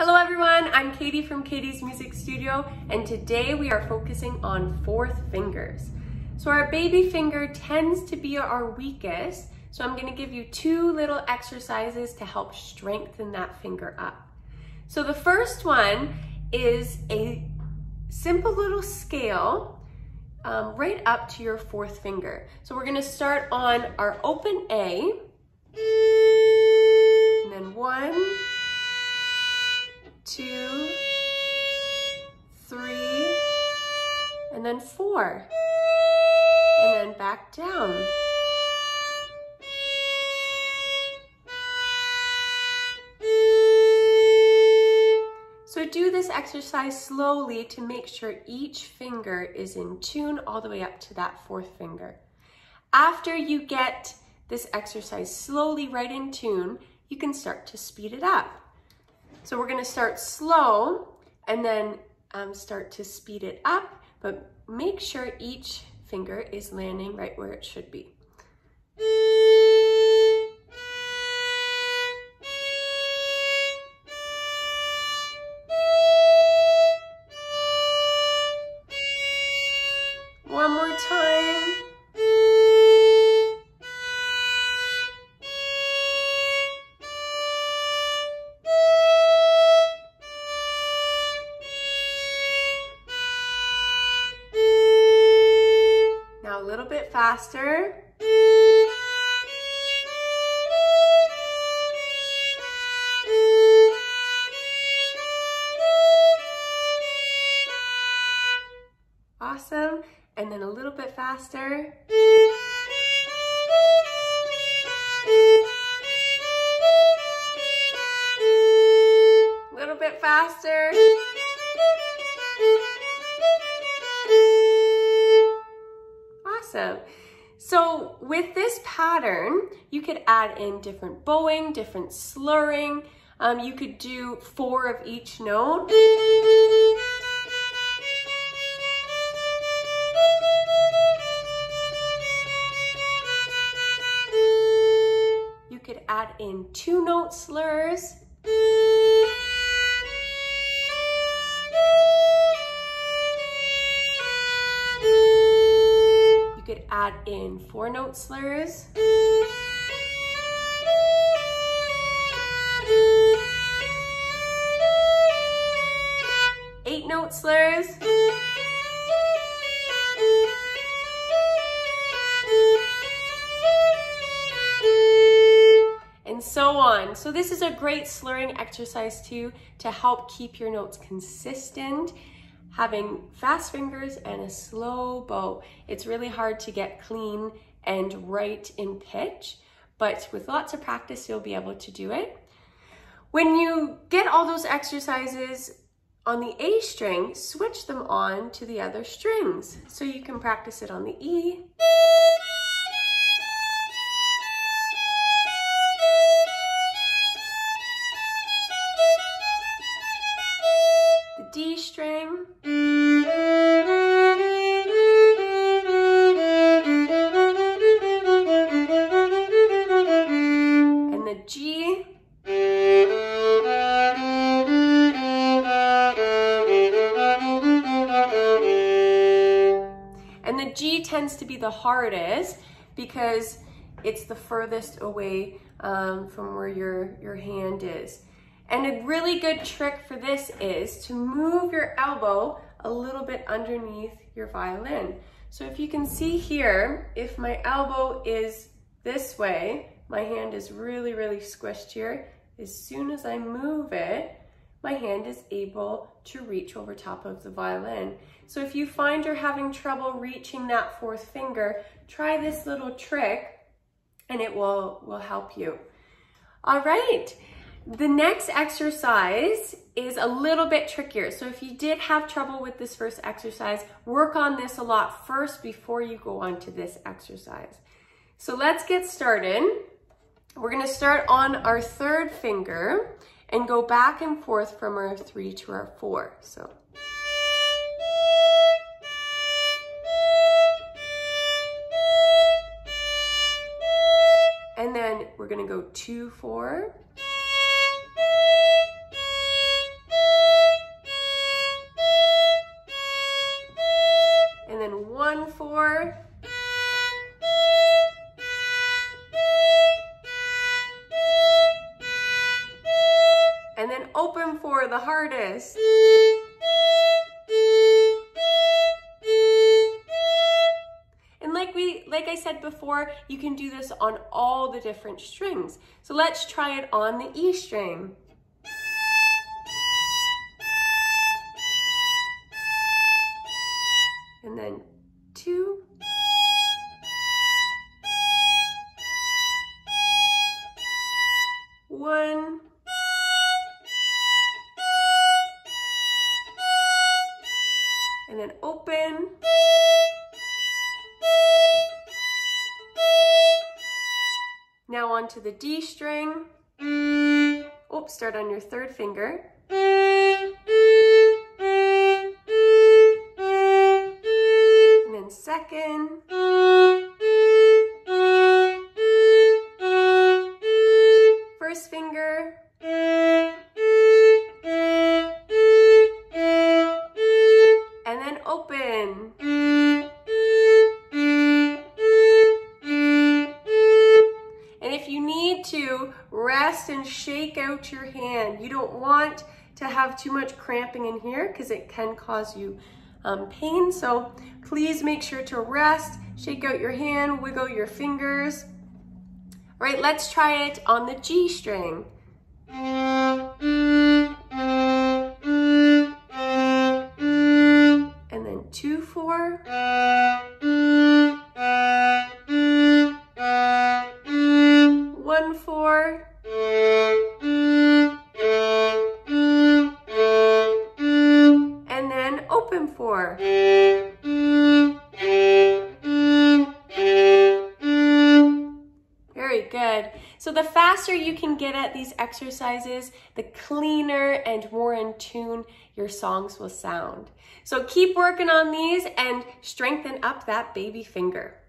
Hello everyone, I'm Katie from Katie's Music Studio and today we are focusing on fourth fingers. So our baby finger tends to be our weakest, so I'm gonna give you two little exercises to help strengthen that finger up. So the first one is a simple little scale um, right up to your fourth finger. So we're gonna start on our open A, And then back down. So do this exercise slowly to make sure each finger is in tune all the way up to that fourth finger. After you get this exercise slowly right in tune, you can start to speed it up. So we're gonna start slow and then um, start to speed it up, but make sure each finger is landing right where it should be. Faster. Awesome. And then a little bit faster. A little bit faster. Awesome. So with this pattern, you could add in different bowing, different slurring. Um, you could do four of each note. You could add in two note slurs. Add in four note slurs. Eight note slurs. And so on. So this is a great slurring exercise too to help keep your notes consistent having fast fingers and a slow bow. It's really hard to get clean and right in pitch, but with lots of practice, you'll be able to do it. When you get all those exercises on the A string, switch them on to the other strings. So you can practice it on the E. the hardest because it's the furthest away um, from where your, your hand is. And a really good trick for this is to move your elbow a little bit underneath your violin. So if you can see here, if my elbow is this way, my hand is really, really squished here. As soon as I move it, my hand is able to reach over top of the violin. So if you find you're having trouble reaching that fourth finger, try this little trick and it will, will help you. All right, the next exercise is a little bit trickier. So if you did have trouble with this first exercise, work on this a lot first before you go on to this exercise. So let's get started. We're gonna start on our third finger and go back and forth from our three to our four. So And then we're gonna go two, four. And then one, four. The hardest. And like we, like I said before, you can do this on all the different strings. So let's try it on the E string. And then And then open. Now onto the D string. Oops, start on your third finger. And then second. Open. And if you need to, rest and shake out your hand. You don't want to have too much cramping in here because it can cause you um, pain. So please make sure to rest, shake out your hand, wiggle your fingers. All right, let's try it on the G string. Four. One, four. And then open four. Good. So the faster you can get at these exercises, the cleaner and more in tune your songs will sound. So keep working on these and strengthen up that baby finger.